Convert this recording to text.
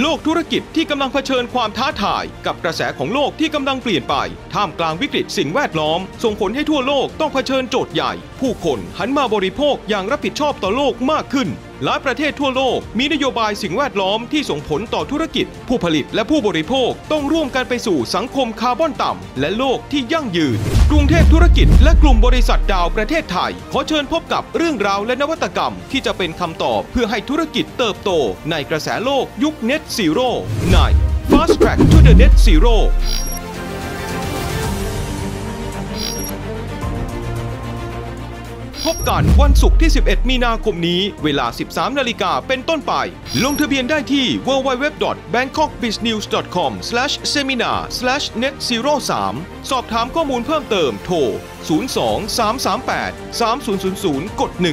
โลกธุรกิจที่กำลังเผชิญความท้าทาย กับกระแสของโลกที่กำลังเปลี่ยนไป ท่ามกลางวิกฤตสิ่งแวดล้อม ส่งผลให้ทั่วโลกต้องเผชิญโจทย์ใหญ่ ผู้คนหันมาบริโภคอย่างรับผิดชอบต่อโลกมากขึ้น หลายประเทศทั่วโลกมีนโยบายสิ่งแวดล้อมที่ส่งผลต่อธุรกิจ ผู้ผลิตและผู้บริโภคต้องร่วมกันไปสู่สังคมคาร์บอนต่ำ และโลกที่ยั่งยืน กรุงเทพธุรกิจและกลุ่มบริษัทดาวประเทศไทย ขอเชิญพบกับเรื่องราวและนวัตกรรม ที่จะเป็นคำตอบเพื่อให้ธุรกิจเติบโต ในกระแสโลกยุค Net Zero ใน Fast Track to the Net Zero พบกันวันศุกร์ที่ 11 มีนาคมนี้ เวลา 13 นาฬิกาเป็นต้นไป ลงทะเบียนได้ที่ www.bangkokbiznews.com/seminar/net03 สอบถามข้อมูลเพิ่มเติมโทร 02 338 3000 กด 1